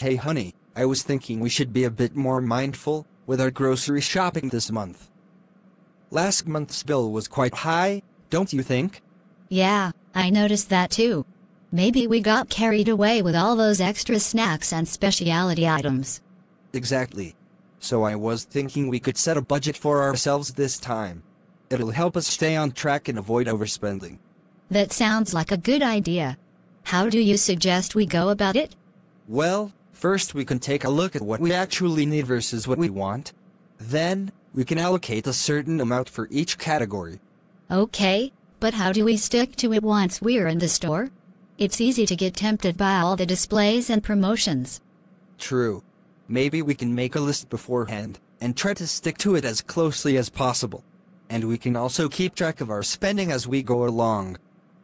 Hey honey, I was thinking we should be a bit more mindful with our grocery shopping this month. Last month's bill was quite high, don't you think? Yeah, I noticed that too. Maybe we got carried away with all those extra snacks and specialty items. Exactly. So I was thinking we could set a budget for ourselves this time. It'll help us stay on track and avoid overspending. That sounds like a good idea. How do you suggest we go about it? Well, first we can take a look at what we actually need versus what we want. Then, we can allocate a certain amount for each category. Okay, but how do we stick to it once we're in the store? It's easy to get tempted by all the displays and promotions. True. Maybe we can make a list beforehand, and try to stick to it as closely as possible. And we can also keep track of our spending as we go along.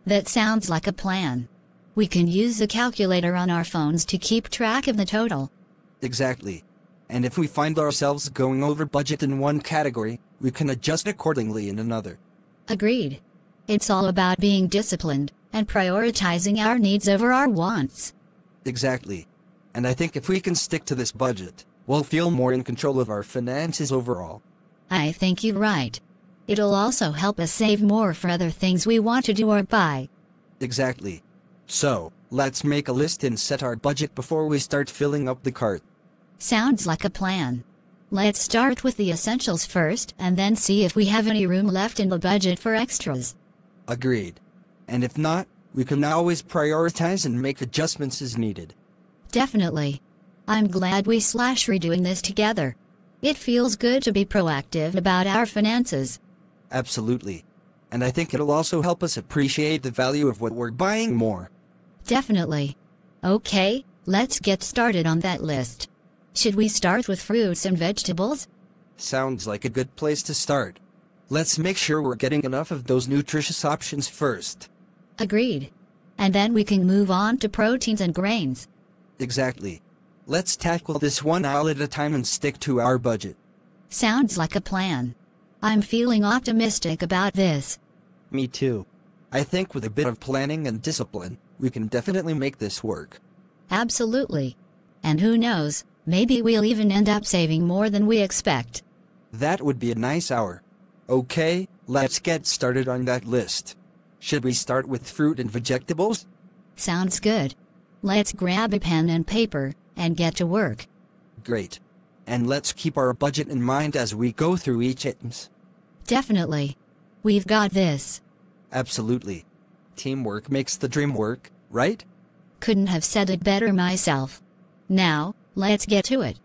That sounds like a plan. We can use a calculator on our phones to keep track of the total. Exactly. And if we find ourselves going over budget in one category, we can adjust accordingly in another. Agreed. It's all about being disciplined and prioritizing our needs over our wants. Exactly. And I think if we can stick to this budget, we'll feel more in control of our finances overall. I think you're right. It'll also help us save more for other things we want to do or buy. Exactly. So, let's make a list and set our budget before we start filling up the cart. Sounds like a plan. Let's start with the essentials first and then see if we have any room left in the budget for extras. Agreed. And if not, we can always prioritize and make adjustments as needed. Definitely. I'm glad we slash redoing this together. It feels good to be proactive about our finances. Absolutely. And I think it'll also help us appreciate the value of what we're buying more. Definitely. Okay, let's get started on that list. Should we start with fruits and vegetables? Sounds like a good place to start. Let's make sure we're getting enough of those nutritious options first. Agreed. And then we can move on to proteins and grains. Exactly. Let's tackle this one aisle at a time and stick to our budget. Sounds like a plan. I'm feeling optimistic about this. Me too. I think with a bit of planning and discipline, we can definitely make this work. Absolutely. And who knows, maybe we'll even end up saving more than we expect. That would be a nice hour. Okay, let's get started on that list. Should we start with fruit and vegetables? Sounds good. Let's grab a pen and paper and get to work. Great. And let's keep our budget in mind as we go through each items. Definitely. We've got this. Absolutely. Teamwork makes the dream work, right? Couldn't have said it better myself. Now, let's get to it.